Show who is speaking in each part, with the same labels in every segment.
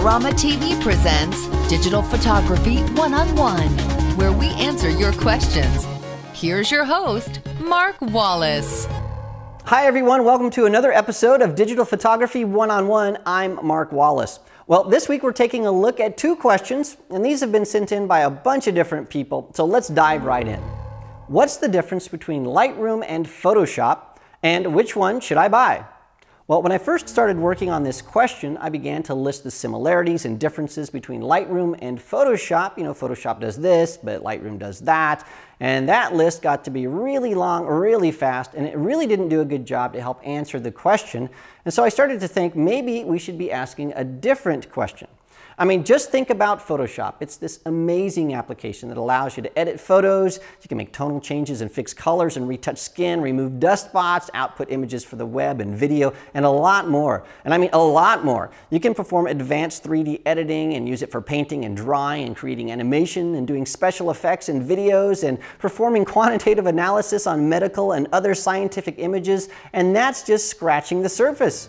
Speaker 1: Adorama TV presents Digital Photography One on One, where we answer your questions. Here's your host, Mark Wallace.
Speaker 2: Hi, everyone. Welcome to another episode of Digital Photography One on One. I'm Mark Wallace. Well, this week we're taking a look at two questions, and these have been sent in by a bunch of different people, so let's dive right in. What's the difference between Lightroom and Photoshop, and which one should I buy? Well, when I first started working on this question, I began to list the similarities and differences between Lightroom and Photoshop. You know, Photoshop does this, but Lightroom does that. And that list got to be really long, really fast, and it really didn't do a good job to help answer the question. And so I started to think maybe we should be asking a different question. I mean, just think about Photoshop. It's this amazing application that allows you to edit photos. You can make tonal changes and fix colors and retouch skin, remove dust spots, output images for the web and video, and a lot more. And I mean a lot more. You can perform advanced 3D editing and use it for painting and drawing and creating animation and doing special effects in videos and performing quantitative analysis on medical and other scientific images. And that's just scratching the surface.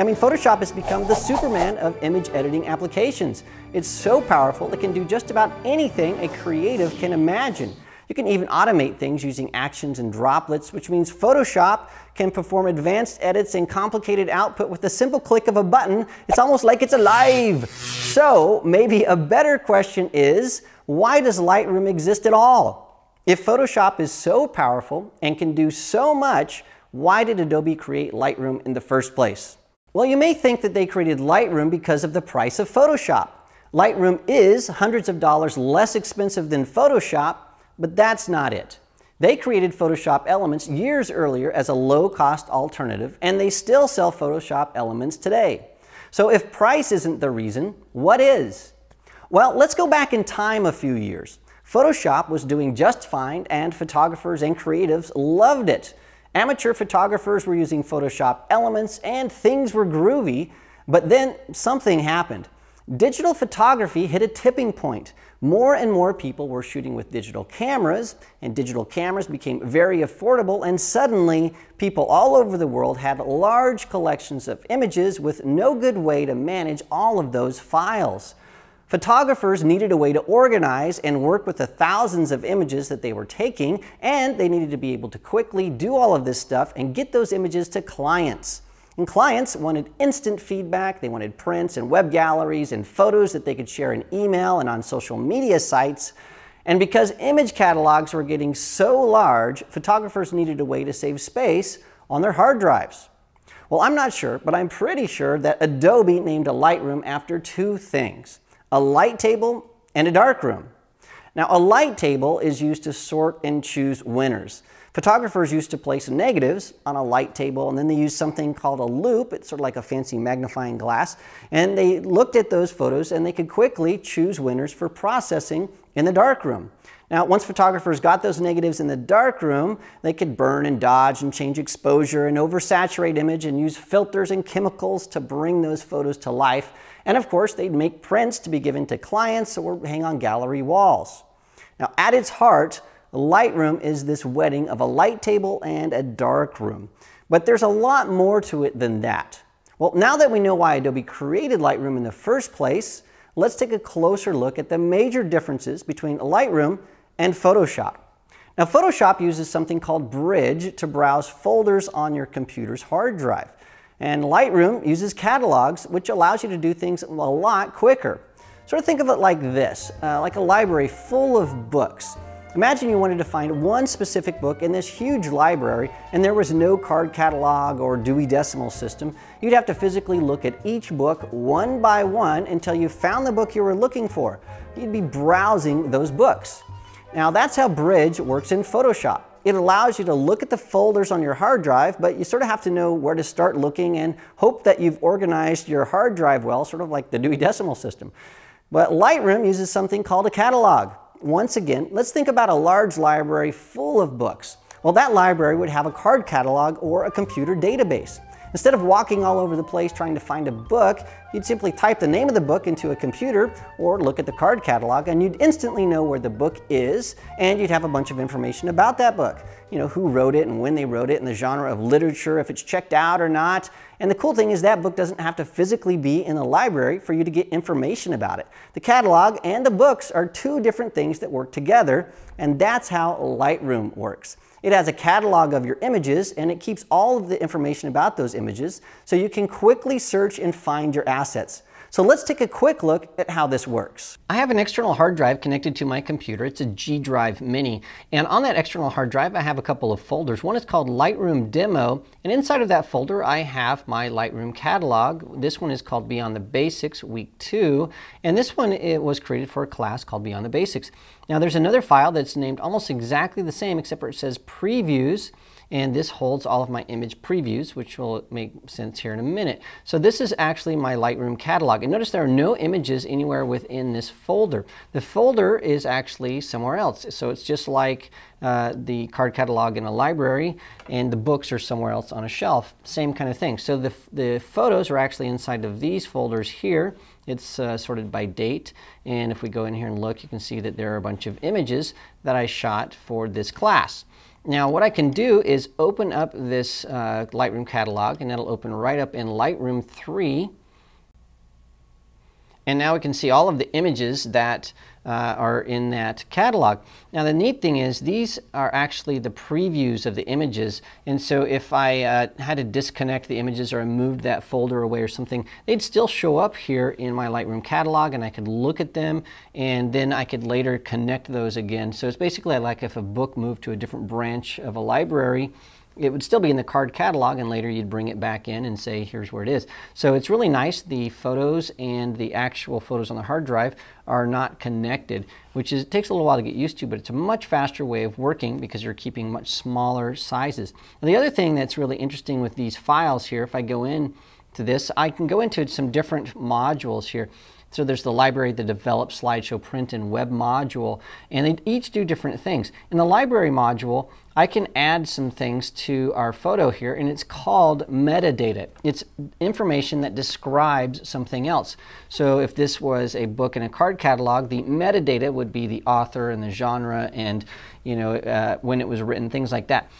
Speaker 2: I mean, Photoshop has become the Superman of image editing applications. It's so powerful it can do just about anything a creative can imagine. You can even automate things using actions and droplets, which means Photoshop can perform advanced edits and complicated output with the simple click of a button. It's almost like it's alive. So maybe a better question is, why does Lightroom exist at all? If Photoshop is so powerful and can do so much, why did Adobe create Lightroom in the first place? Well, you may think that they created Lightroom because of the price of Photoshop. Lightroom is hundreds of dollars less expensive than Photoshop, but that's not it. They created Photoshop Elements years earlier as a low-cost alternative, and they still sell Photoshop Elements today. So if price isn't the reason, what is? Well, let's go back in time a few years. Photoshop was doing just fine, and photographers and creatives loved it. Amateur photographers were using Photoshop elements and things were groovy, but then something happened. Digital photography hit a tipping point. More and more people were shooting with digital cameras, and digital cameras became very affordable, and suddenly people all over the world had large collections of images with no good way to manage all of those files. Photographers needed a way to organize and work with the thousands of images that they were taking, and they needed to be able to quickly do all of this stuff and get those images to clients. And clients wanted instant feedback, they wanted prints and web galleries and photos that they could share in email and on social media sites. And because image catalogs were getting so large, photographers needed a way to save space on their hard drives. Well, I'm not sure, but I'm pretty sure that Adobe named a Lightroom after two things a light table, and a dark room. Now, a light table is used to sort and choose winners. Photographers used to place negatives on a light table and then they used something called a loupe. It's sort of like a fancy magnifying glass. And they looked at those photos and they could quickly choose winners for processing in the darkroom. Now, once photographers got those negatives in the darkroom, they could burn and dodge and change exposure and oversaturate image and use filters and chemicals to bring those photos to life. And of course, they'd make prints to be given to clients or hang on gallery walls. Now, at its heart, Lightroom is this wedding of a light table and a dark room. But there's a lot more to it than that. Well, now that we know why Adobe created Lightroom in the first place, let's take a closer look at the major differences between Lightroom and Photoshop. Now, Photoshop uses something called Bridge to browse folders on your computer's hard drive. And Lightroom uses catalogs, which allows you to do things a lot quicker. Sort of think of it like this, uh, like a library full of books. Imagine you wanted to find one specific book in this huge library and there was no card catalog or Dewey Decimal System. You'd have to physically look at each book one by one until you found the book you were looking for. You'd be browsing those books. Now that's how Bridge works in Photoshop it allows you to look at the folders on your hard drive, but you sort of have to know where to start looking and hope that you've organized your hard drive well, sort of like the Dewey Decimal System. But Lightroom uses something called a catalog. Once again, let's think about a large library full of books. Well, that library would have a card catalog or a computer database. Instead of walking all over the place trying to find a book, you'd simply type the name of the book into a computer or look at the card catalog and you'd instantly know where the book is and you'd have a bunch of information about that book. You know, who wrote it and when they wrote it and the genre of literature, if it's checked out or not. And the cool thing is that book doesn't have to physically be in a library for you to get information about it. The catalog and the books are two different things that work together, and that's how Lightroom works. It has a catalog of your images and it keeps all of the information about those images so you can quickly search and find your assets. So let's take a quick look at how this works. I have an external hard drive connected to my computer. It's a G Drive Mini. And on that external hard drive, I have a couple of folders. One is called Lightroom Demo. And inside of that folder, I have my Lightroom catalog. This one is called Beyond the Basics Week 2. And this one it was created for a class called Beyond the Basics. Now there's another file that's named almost exactly the same, except for it says Previews and this holds all of my image previews, which will make sense here in a minute. So this is actually my Lightroom catalog. And notice there are no images anywhere within this folder. The folder is actually somewhere else. So it's just like uh, the card catalog in a library and the books are somewhere else on a shelf. Same kind of thing. So the, the photos are actually inside of these folders here. It's uh, sorted by date. And if we go in here and look, you can see that there are a bunch of images that I shot for this class. Now what I can do is open up this uh, Lightroom catalog and that'll open right up in Lightroom 3 and now we can see all of the images that uh, are in that catalog. Now the neat thing is these are actually the previews of the images and so if I uh, had to disconnect the images or I moved that folder away or something they'd still show up here in my Lightroom catalog and I could look at them and then I could later connect those again. So it's basically like if a book moved to a different branch of a library it would still be in the card catalog and later you'd bring it back in and say here's where it is. So it's really nice the photos and the actual photos on the hard drive are not connected which is, takes a little while to get used to but it's a much faster way of working because you're keeping much smaller sizes. The other thing that's really interesting with these files here if I go in to this I can go into some different modules here. So there's the library, the develop slideshow print and web module, and they each do different things. In the library module, I can add some things to our photo here, and it's called metadata. It's information that describes something else. So if this was a book in a card catalog, the metadata would be the author and the genre and you know uh, when it was written, things like that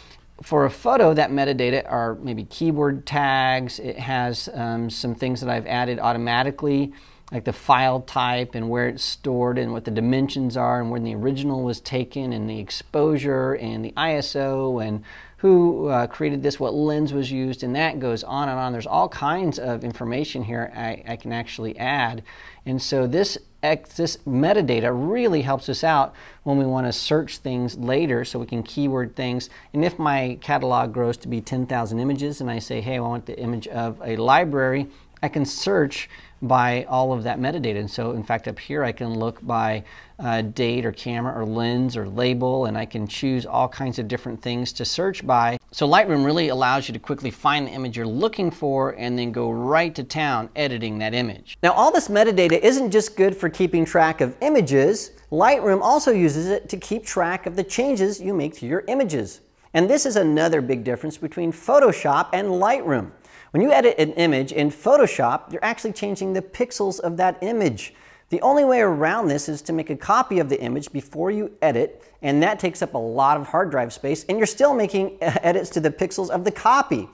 Speaker 2: for a photo, that metadata are maybe keyword tags. It has um, some things that I've added automatically like the file type and where it's stored and what the dimensions are and when the original was taken and the exposure and the ISO and who uh, created this, what lens was used, and that goes on and on. There's all kinds of information here I, I can actually add. And so this, this metadata really helps us out when we want to search things later so we can keyword things. And if my catalog grows to be 10,000 images and I say, hey, I want the image of a library, I can search by all of that metadata. And so, in fact, up here I can look by uh, date or camera or lens or label, and I can choose all kinds of different things to search by. So Lightroom really allows you to quickly find the image you're looking for and then go right to town editing that image. Now, all this metadata isn't just good for keeping track of images. Lightroom also uses it to keep track of the changes you make to your images. And this is another big difference between Photoshop and Lightroom. When you edit an image in Photoshop, you're actually changing the pixels of that image. The only way around this is to make a copy of the image before you edit, and that takes up a lot of hard drive space, and you're still making edits to the pixels of the copy.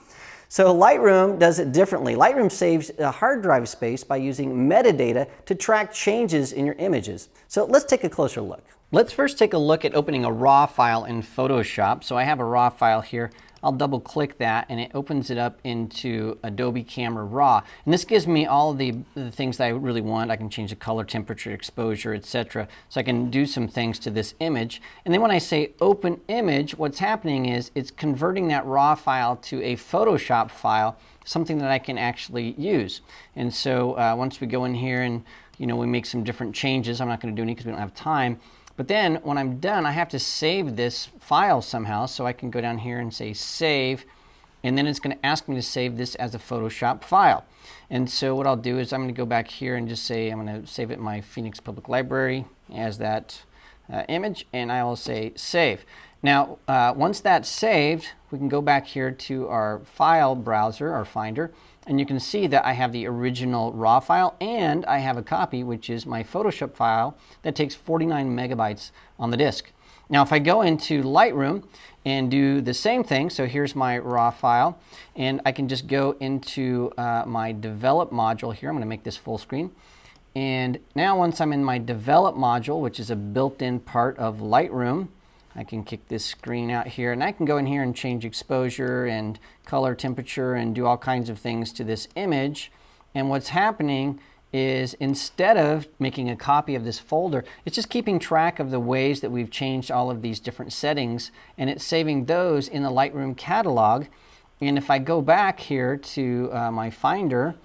Speaker 2: So Lightroom does it differently. Lightroom saves hard drive space by using metadata to track changes in your images. So let's take a closer look. Let's first take a look at opening a RAW file in Photoshop. So I have a RAW file here I'll double click that and it opens it up into Adobe Camera Raw. And this gives me all the, the things that I really want. I can change the color, temperature, exposure, etc. So I can do some things to this image. And then when I say open image, what's happening is it's converting that raw file to a Photoshop file, something that I can actually use. And so uh, once we go in here and you know, we make some different changes. I'm not going to do any because we don't have time. But then when I'm done, I have to save this file somehow. So I can go down here and say save. And then it's going to ask me to save this as a Photoshop file. And so what I'll do is I'm going to go back here and just say I'm going to save it in my Phoenix Public Library as that uh, image. And I will say save. Now, uh, once that's saved, we can go back here to our file browser, our finder, and you can see that I have the original RAW file and I have a copy, which is my Photoshop file that takes 49 megabytes on the disk. Now if I go into Lightroom and do the same thing, so here's my raw file, and I can just go into uh, my develop module here. I'm going to make this full screen. And now once I'm in my develop module, which is a built-in part of Lightroom, I can kick this screen out here and I can go in here and change exposure and color temperature and do all kinds of things to this image. And what's happening is instead of making a copy of this folder, it's just keeping track of the ways that we've changed all of these different settings and it's saving those in the Lightroom catalog. And if I go back here to uh, my Finder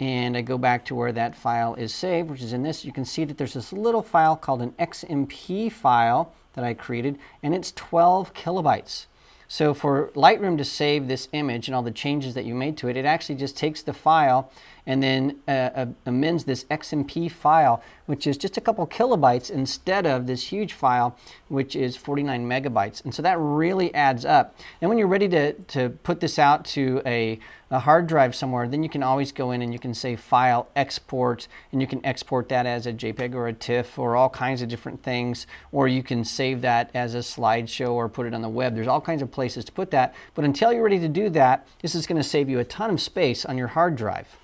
Speaker 2: and I go back to where that file is saved, which is in this, you can see that there's this little file called an XMP file that I created and it's 12 kilobytes. So for Lightroom to save this image and all the changes that you made to it, it actually just takes the file and then uh, uh amends this XMP file, which is just a couple kilobytes instead of this huge file, which is 49 megabytes. And so that really adds up. And when you're ready to, to put this out to a, a hard drive somewhere, then you can always go in and you can say file export, and you can export that as a JPEG or a TIFF or all kinds of different things, or you can save that as a slideshow or put it on the web. There's all kinds of places to put that. But until you're ready to do that, this is going to save you a ton of space on your hard drive.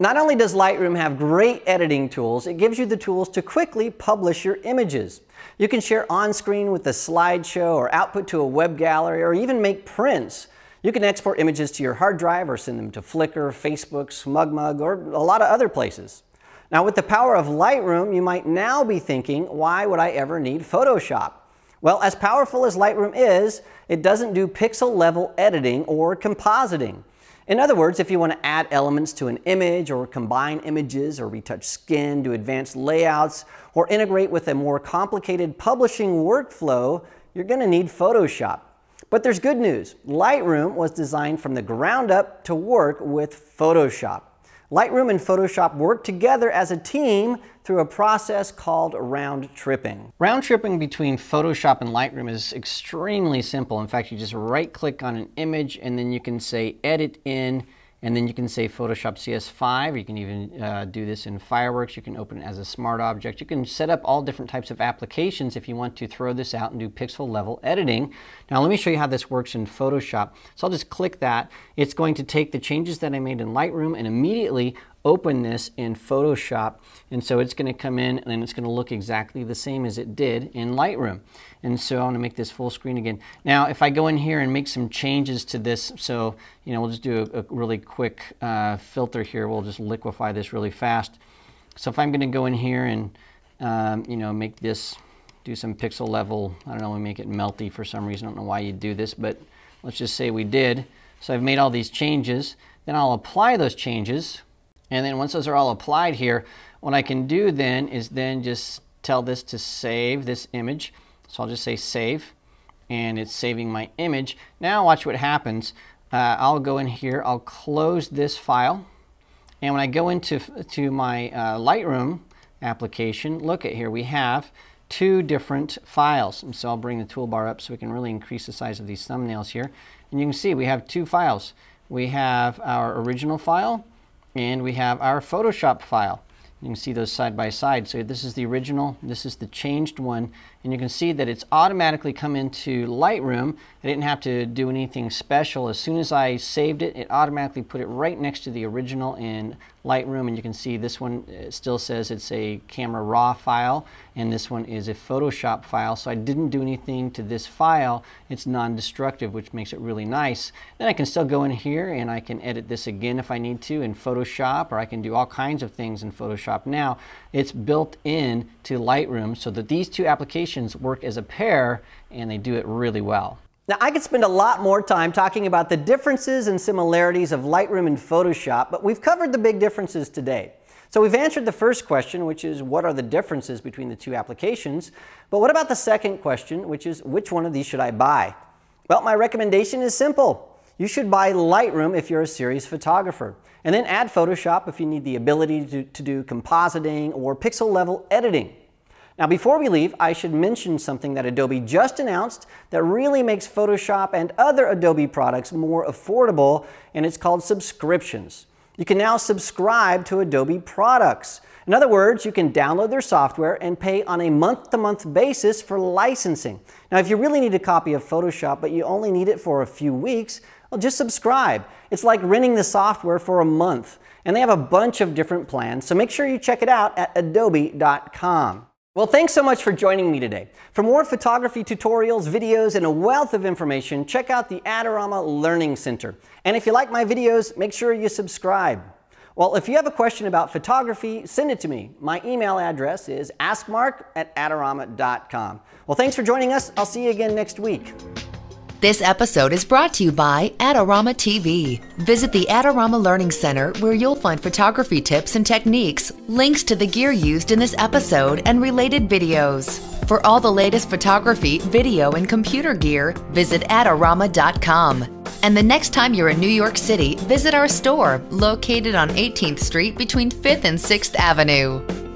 Speaker 2: Not only does Lightroom have great editing tools, it gives you the tools to quickly publish your images. You can share on screen with a slideshow or output to a web gallery or even make prints. You can export images to your hard drive or send them to Flickr, Facebook, SmugMug, or a lot of other places. Now with the power of Lightroom, you might now be thinking, why would I ever need Photoshop? Well, as powerful as Lightroom is, it doesn't do pixel level editing or compositing. In other words, if you want to add elements to an image or combine images or retouch skin, do advanced layouts, or integrate with a more complicated publishing workflow, you're going to need Photoshop. But there's good news. Lightroom was designed from the ground up to work with Photoshop. Lightroom and Photoshop work together as a team through a process called round tripping. Round tripping between Photoshop and Lightroom is extremely simple. In fact, you just right click on an image and then you can say edit in and then you can say Photoshop CS5. You can even uh, do this in Fireworks. You can open it as a smart object. You can set up all different types of applications if you want to throw this out and do pixel level editing. Now let me show you how this works in Photoshop. So I'll just click that. It's going to take the changes that I made in Lightroom and immediately open this in Photoshop. And so it's going to come in and it's going to look exactly the same as it did in Lightroom. And so I want to make this full screen again. Now, if I go in here and make some changes to this, so, you know, we'll just do a, a really quick uh, filter here. We'll just liquefy this really fast. So if I'm going to go in here and, um, you know, make this, do some pixel level, I don't know, we make it melty for some reason. I don't know why you do this, but let's just say we did. So I've made all these changes. Then I'll apply those changes and then once those are all applied here, what I can do then is then just tell this to save this image. So I'll just say save, and it's saving my image. Now watch what happens. Uh, I'll go in here, I'll close this file, and when I go into to my uh, Lightroom application, look at here, we have two different files. And so I'll bring the toolbar up so we can really increase the size of these thumbnails here. And you can see we have two files. We have our original file, and we have our Photoshop file. You can see those side by side. So this is the original, this is the changed one, and you can see that it's automatically come into Lightroom. I didn't have to do anything special. As soon as I saved it, it automatically put it right next to the original in Lightroom, and you can see this one uh, still says it's a camera raw file, and this one is a Photoshop file. So I didn't do anything to this file. It's non-destructive, which makes it really nice. Then I can still go in here and I can edit this again if I need to in Photoshop, or I can do all kinds of things in Photoshop now. It's built in to Lightroom so that these two applications work as a pair and they do it really well. Now, I could spend a lot more time talking about the differences and similarities of Lightroom and Photoshop, but we've covered the big differences today. So we've answered the first question, which is what are the differences between the two applications? But what about the second question, which is which one of these should I buy? Well, my recommendation is simple. You should buy Lightroom if you're a serious photographer, and then add Photoshop if you need the ability to, to do compositing or pixel level editing. Now before we leave, I should mention something that Adobe just announced that really makes Photoshop and other Adobe products more affordable, and it's called subscriptions. You can now subscribe to Adobe products. In other words, you can download their software and pay on a month to month basis for licensing. Now, if you really need a copy of Photoshop but you only need it for a few weeks, well, just subscribe. It's like renting the software for a month. And they have a bunch of different plans, so make sure you check it out at adobe.com. Well, thanks so much for joining me today. For more photography tutorials, videos, and a wealth of information, check out the Adorama Learning Center. And if you like my videos, make sure you subscribe. Well, if you have a question about photography, send it to me. My email address is askmark at adorama.com. Well, thanks for joining us. I'll see you again next week.
Speaker 1: This episode is brought to you by Adorama TV. Visit the Adorama Learning Center where you'll find photography tips and techniques, links to the gear used in this episode, and related videos. For all the latest photography, video, and computer gear, visit Adorama.com. And the next time you're in New York City, visit our store located on 18th Street between 5th and 6th Avenue.